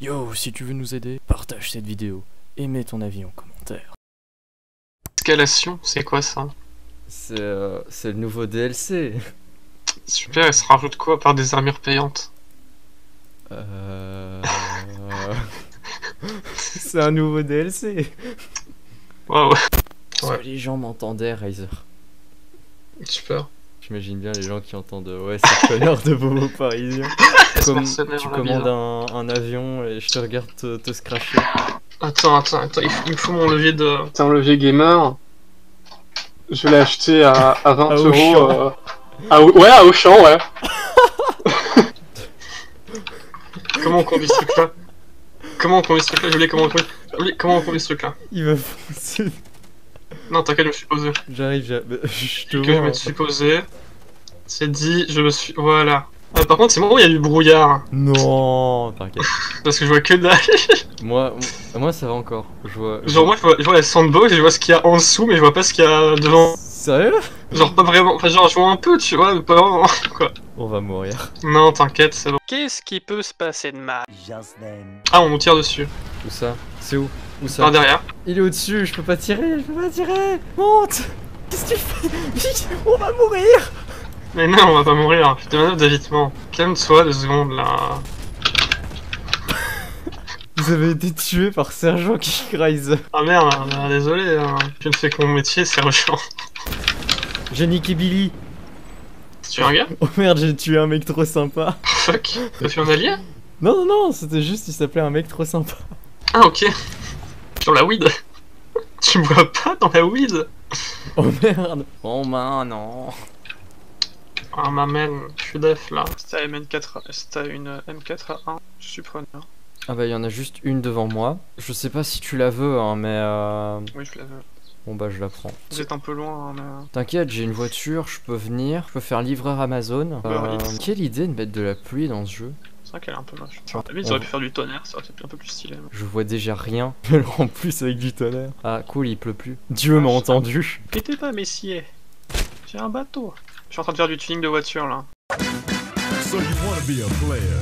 Yo, si tu veux nous aider, partage cette vidéo et mets ton avis en commentaire. Escalation, c'est quoi ça? C'est euh, c'est le nouveau DLC. Super, elle se rajoute quoi par des armures payantes? Euh... c'est un nouveau DLC. Waouh, Est-ce Ouais. que les gens m'entendaient, Riser super. J'imagine bien les gens qui entendent euh, ouais, ce connard de bobo parisien. Comme tu commandes un, un avion et je te regarde te, te scratcher. Attends, attends, attends, il faut, il me faut mon levier de. C'est un levier gamer. Je l'ai acheté à, à 20 À euros. Euh, à ouais, à Auchan, ouais. comment on conduit ce truc là Comment on conduit ce truc là Je voulais comment on conduit. Comment on conduit ce truc là Il va foncer. Non, t'inquiète, je me suis posé. J'arrive, j'a- je te Que je vois. me suis posé. C'est dit, je me suis. Voilà. Ah, par contre, c'est moi où il y a du brouillard. Non, t'inquiète. Parce que je vois que dalle. Moi, moi ça va encore. Je vois. Genre, moi, je vois, je vois la sandbox et je vois ce qu'il y a en dessous, mais je vois pas ce qu'il y a devant. Sérieux Genre, pas vraiment. Enfin, genre, je vois un peu, tu vois, mais pas vraiment. Quoi. On va mourir. Non, t'inquiète, c'est bon. Qu'est-ce qui peut se passer de mal? Just then. Ah, on nous tire dessus. Où ça? C'est où? Où ça? Par derrière. Il est au-dessus, je peux pas tirer, je peux pas tirer Monte Qu'est-ce que tu fais? On va mourir Mais non, on va pas mourir. Putain, manœuvre d'évitement. Calme-toi deux secondes là. Vous avez été tué par Sergent Kickrise. Ah merde, désolé. Hein. Je ne fais que mon métier, c'est urgent. J'ai niqué Billy. Tu un gars? Oh merde, j'ai tué un mec trop sympa. Fuck. T'as fait un allié? Non, non, non, c'était juste, il s'appelait un mec trop sympa. Ah, ok. Dans la weed. tu me vois pas dans la weed Oh merde Oh man, non Ah, ma man, je suis def là. Si t'as MN4, si t'as une M4A1, je suis preneur. Ah bah, il y en a juste une devant moi. Je sais pas si tu la veux, hein, mais euh... Oui, je la veux. Bon bah, je la prends. Vous êtes un peu loin, hein, mais. T'inquiète, j'ai une voiture, je peux venir, je peux faire livreur Amazon. Euh, quelle idée de mettre de la pluie dans ce jeu vrai qu'elle est un peu moche. Limite, on- ça aurait pu faire du tonnerre, ça aurait été un peu plus stylé. mais- Je vois déjà rien. en plus avec du tonnerre. Ah cool, il pleut plus. Dieu m'a entendu. Pétez pas, messier. J'ai un bateau. Je suis en train de faire du tuning de voiture là. So you wanna be a player,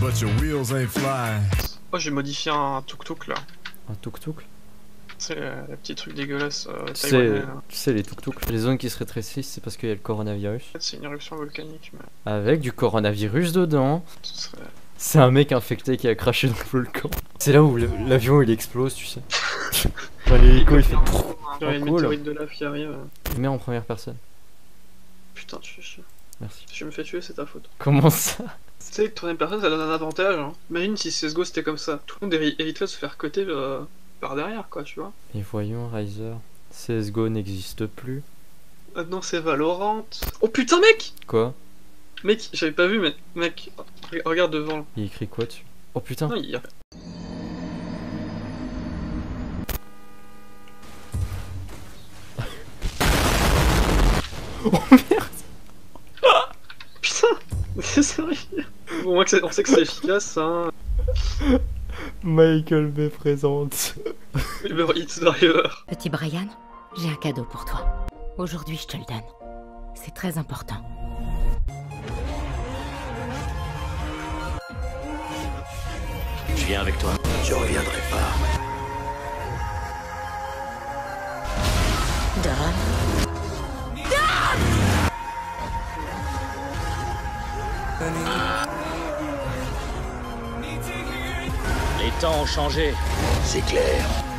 but your wheels ain't flying. Oh, j'ai modifié un tuk-tuk là. Un tuk-tuk? C'est le, le petit truc dégueulasse euh, Tu sais, tu sais les tuk-tuk. Les zones qui se rétrécissent, c'est parce qu'il y a le coronavirus. C'est une éruption volcanique, mais Avec du coronavirus dedans. serait. C'est un mec infecté qui a craché dans le volcan. C'est là où l'avion il explose, tu sais. Dans l'hélico il fait. Il y a une météorite de lave qui arrive. Il met en première personne. Putain, tu fais chier. Merci. Si je me fais tuer, c'est ta faute. Comment ça? Tu sais, que troisième personne, ça donne un avantage. Hein. Imagine si CSGO c'était comme ça. Tout le monde éviterait de se faire coter euh, par derrière, quoi, tu vois. Et voyons, Riser. CSGO n'existe plus. Maintenant, c'est Valorant. Oh putain, mec Quoi? Mec, j'avais pas vu, mais mec, re- regarde devant. Il écrit quoi dessus? Oh putain Non, il. Oh merde Putain C'est sérieux Bon, moi, que c'est- on sait que c'est efficace, hein. Michael B présente. Uber Eats Driver. Petit Brian, j'ai un cadeau pour toi. Aujourd'hui, je te le donne. C'est très important. Je viens avec toi. Je reviendrai pas. Dom, Les temps ont changé. C'est clair.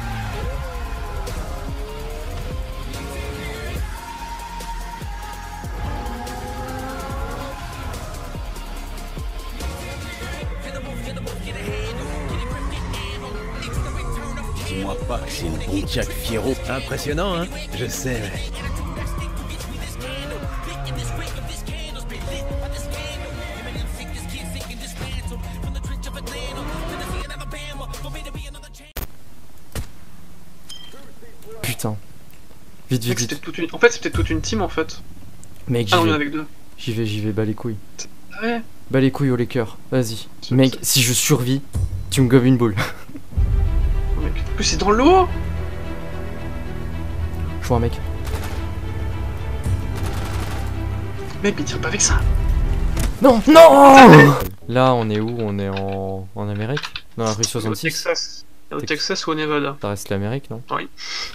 C'est Pontiac Fiero. Impressionnant, hein? Je sais. Putain. Vite, vite, vite. toute une... En fait, c'était toute une team en fait. Mec, Ah j'y en vais. que deux. J'y vais, j'y vais, bas les couilles. Ah ouais Bas les couilles au Laker. Vas-y. C'est- Mec, si je survis, tu me gobes une boule. Mec. En plus, c'est dans l'eau un mec. Mec, mais tire pas avec ça. Non Non Là, on est où? On est en, en Amérique? Dans la rue Au 66 Texas. Au Texas ou au Nevada. Ça reste l'Amérique, non?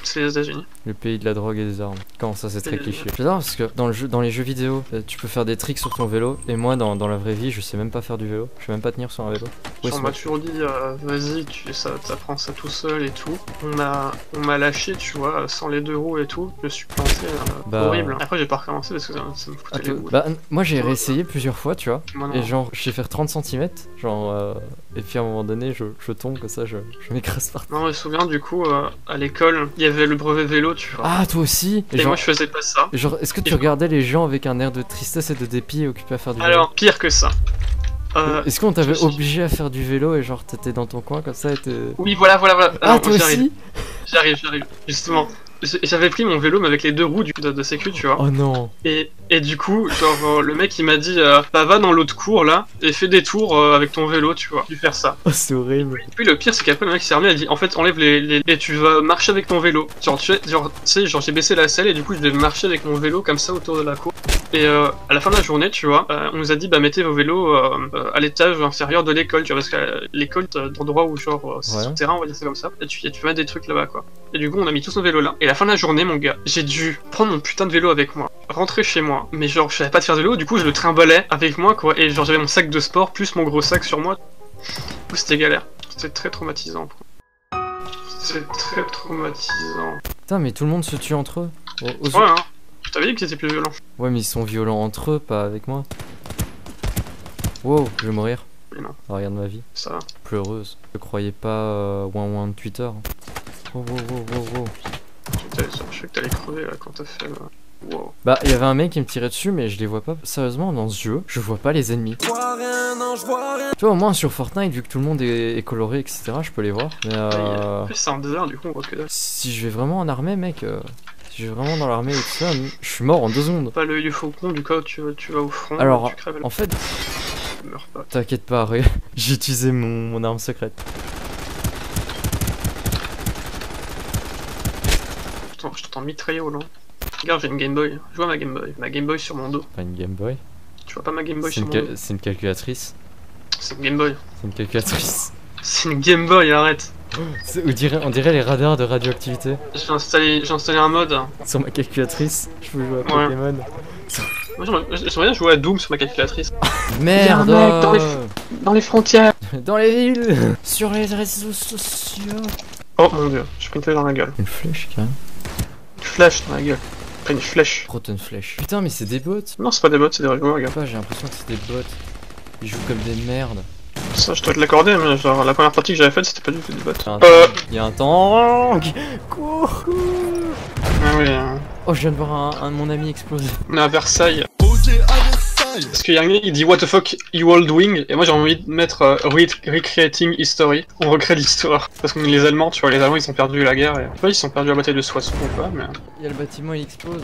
C'est les États-Unis. Le pays de la drogue et des armes. Comment ça, c'est très cliché. J'adore parce que dans, le jeu, dans les jeux vidéo, euh, tu peux faire des tricks sur ton vélo. Et moi, dans, dans la vraie vie, je sais même pas faire du vélo. Je sais même pas tenir sur un vélo. On c'est m'a toujours dit, euh, vas-y, tu ça, t'apprends ça tout seul et tout. On m'a, on lâché, tu vois, sans les deux roues et tout. Je suis planté, euh, Bah- horrible. Après, j'ai pas recommencé parce que ça, ça me Ah, foutait les boules. bah, moi, j'ai réessayé plusieurs fois, tu vois. Moi. Et genre, je sais faire 30 cm. Genre, euh, et puis à un moment donné, je, je tombe comme ça, je, je Non, je me souviens, du coup, euh, à l'école, il y avait le brevet vélo, tu vois. Ah, toi aussi et Et genre, moi, je faisais pas ça. et genre, est-ce que tu et- regardais les gens avec un air de tristesse et de dépit occupés à faire du vélo Alors, pire que ça. Euh, Est-ce qu'on t'avait obligé à faire du vélo et genre t'étais dans ton coin comme ça et t'es... oui, voilà, voilà, voilà. Ah, Alors, toi j'arrive, aussi j'arrive, j'arrive. Justement. J- J'avais pris mon vélo mais avec les deux roues du, de, de sécu, tu vois. Oh non Et, et du coup, genre, euh, le mec il m'a dit, euh, bah va dans l'autre cours là et fais des tours euh, avec ton vélo, tu vois. Tu faire ça. Oh, c'est horrible Et puis le pire, c'est qu'après le mec s'est remis, il a dit, en fait, enlève les, les, et tu vas marcher avec ton vélo. Genre, tu sais, genre, sais, genre j'ai baissé la selle et du coup je devais marcher avec mon vélo comme ça autour de la cour. Et euh, à la fin de la journée, tu vois, on nous a dit, bah mettez vos vélos à l'étage inférieur de l'école, tu vois, parce que l'école, t'as d'endroits où genre c'est Ouais. souterrain, on va dire ça comme ça. Et tu, et tu vas mettre des trucs là-bas, quoi. Et du coup, on a mis tous nos vélos là. Et à la fin de la journée, mon gars, j'ai dû prendre mon putain de vélo avec moi, rentrer chez moi. Mais genre, je savais pas de faire de vélo, du coup, je le trimbalais avec moi, quoi. Et genre, j'avais mon sac de sport plus mon gros sac sur moi. Du coup, c'était galère. C'était très traumatisant. quoi. C'était très traumatisant. Putain mais tout le monde se tue entre eux aux- Ouais, hein. Je t'avais dit que c'était plus violent. Ouais mais ils sont violents entre eux, pas avec moi. Wow, je vais mourir. Mais non. Oh, regarde ma vie, Ça va. pleureuse. Je croyais pas euh, ouin ouin de Twitter. Wow, wow, wow, wow, wow. Je sais que t'allais crever là quand t'as fait le. Wow. Bah, il y avait un mec qui me tirait dessus, mais je les vois pas. Sérieusement, dans ce jeu, je vois pas les ennemis. Tu vois, au moins sur Fortnite, vu que tout le monde est, est coloré, etc., je peux les voir. Mais euh, c'est un désert, du coup, on voit que dalle. si je vais vraiment en armée, mec, euh, si je vais vraiment dans l'armée et tout ça, je suis mort en deux secondes. Pas le faucon, du coup, tu, tu vas au front. Alors, tu crèves, En fait, t'inquiète pas, j'ai utilisé mon, mon arme secrète. Je t'entends- Je mitrailler au. Regarde, j'ai une Game Boy. Je vois ma Game Boy. Ma Game Boy sur mon dos. Pas une Game Boy. Tu vois pas ma Game Boy C'est sur une, mon dos c'est une calculatrice. C'est une Game Boy. C'est une calculatrice. C'est une Game Boy, arrête. On, dirait, on dirait les radars de radioactivité. J'ai installé, j'ai installé un mode. Sur ma calculatrice, je peux jouer à Ouais. Pokémon. Moi, j'aimerais bien jouer à Doom sur ma calculatrice. Merde mec dans les Dans les frontières Dans les villes Sur les réseaux sociaux Oh mon dieu, j'ai pris une flèche dans la gueule. Une flèche, quand même. Une flèche dans la gueule. Une flèche. Rotten flèche. Putain, mais c'est des bots Non, c'est pas des bots, c'est des rigolos, regarde. Pas, j'ai l'impression que c'est des bots. Ils jouent comme des merdes. Ça, je dois te l'accorder, mais genre, la première partie que j'avais faite, c'était pas du tout des bots. Il y a un Euh. tank. Il y a un tank Cours, cours Ah oui, hein. Oh, je viens de voir un, un de mon ami exploser. on est à Versailles. OJ à Versailles. Parce qu'il y a un gars, il dit What the fuck you all doing Et moi j'ai envie de mettre euh, re- Recreating History. On recrée l'histoire. Parce qu'on est les Allemands, tu vois, les Allemands ils ont perdu la guerre. Et... Je sais pas, ils sont perdus la bataille de Soissons ou pas, mais. Il y a le bâtiment, il explose.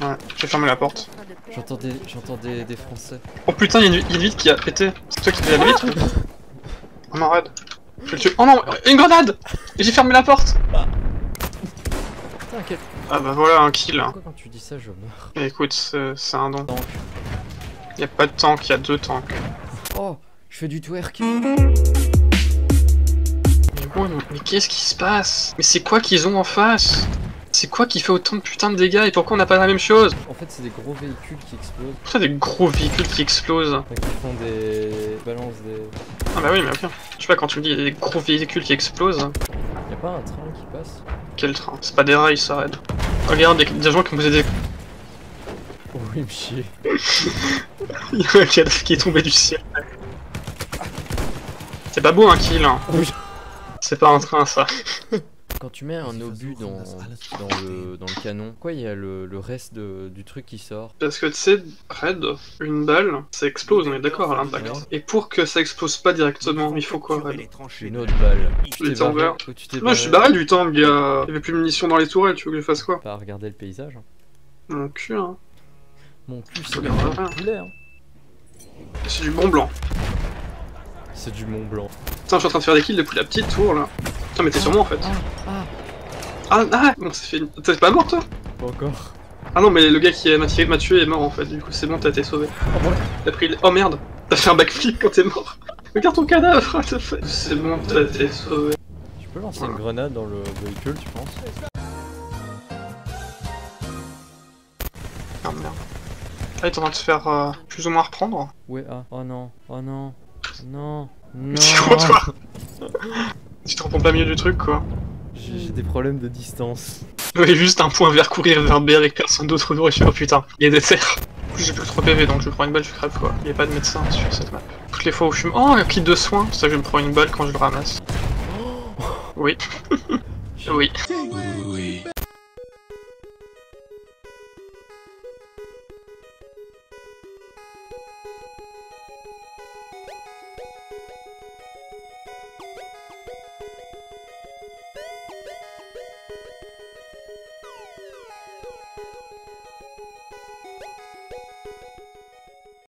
Ouais, j'ai fermé la porte. J'entends des, j'entends des, des Français. Oh putain, il y, a une- vitre qui a pété. C'est toi qui fais la vitre Oh non, raide. Je vais le tuer. Oh non, une grenade Et j'ai fermé la porte. Ah bah voilà, un kill. Pourquoi quand tu dis ça, je meurs? Écoute, c'est un don. Y a pas de tank, y a deux tanks. Oh, je fais du twerk. Mais bon, mais qu'est-ce qui se passe? Mais c'est quoi qu'ils ont en face? C'est quoi qui fait autant de putain de dégâts et pourquoi on n'a pas la même chose? En fait, c'est des gros véhicules qui explosent. Pourquoi des gros véhicules qui explosent qui font des... balances des... Ah bah oui, mais ok. Je sais pas, quand tu me dis des gros véhicules qui explosent, Y'a pas un train qui passe? Quel train? C'est pas des rails, ça, Red. Regarde, des, des gens qui ont posé des... Oh oui, me chier. Il y a un cadavre qui est tombé du ciel. C'est pas beau un kill, hein. Oui. C'est pas un train, ça. Quand tu mets un obus dans, dans, le, dans le canon, quoi, il y a le, le reste de- du truc qui sort? Parce que tu sais, Red, une balle, ça explose, on est d'accord à l'impact. Ouais. Et pour que ça explose pas directement, il faut quoi, Red? Une autre balle. Tu Les t'es Moi, je suis barré du temps, il y, a... il y avait plus de munitions dans les tourelles, tu veux que je fasse quoi? Pas regarder le paysage. hein. Mon cul, hein. Mon cul, c'est poulet. Hein. C'est du Mont Blanc. C'est du Mont Blanc. Putain, je suis en train de faire des kills depuis la petite tour, là. Putain, mais t'es sur moi, en fait. Ah, ah. Ah, ah, bon, c'est fini. T'es pas mort toi? Pas encore. Ah non, mais le gars qui m'a tiré, m'a tué est mort en fait, du coup c'est bon, t'as été sauvé. Oh, ouais. T'as pris. le- Oh merde T'as fait un backflip quand t'es mort Regarde ton cadavre, what the fuck C'est bon, t'as été sauvé. Tu peux lancer une grenade dans le véhicule, tu penses? Ah merde. Ah, il est en train de se faire euh, plus ou moins reprendre. Ouais, ah. Oh non, oh non, non, non. C'est quoi toi Tu te réponds pas mieux du truc quoi. J'ai j'ai des problèmes de distance. Oui, juste un point vers courir vers B avec personne d'autre autour et je fais oh putain, il y a des terres. En plus, J'ai plus que 3 PV donc je prends une balle, je crève quoi. Il y a pas de médecin sur cette map. Toutes les fois où je suis. Oh, un kit de soins, c'est ça que je me prends une balle quand je le ramasse. Oui. oui.